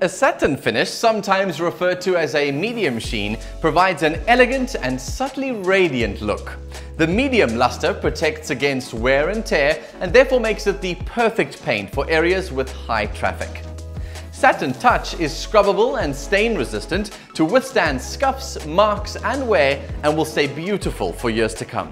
A satin finish, sometimes referred to as a medium sheen, provides an elegant and subtly radiant look. The medium luster protects against wear and tear and therefore makes it the perfect paint for areas with high traffic. Satin Touch is scrubbable and stain resistant to withstand scuffs, marks and wear and will stay beautiful for years to come.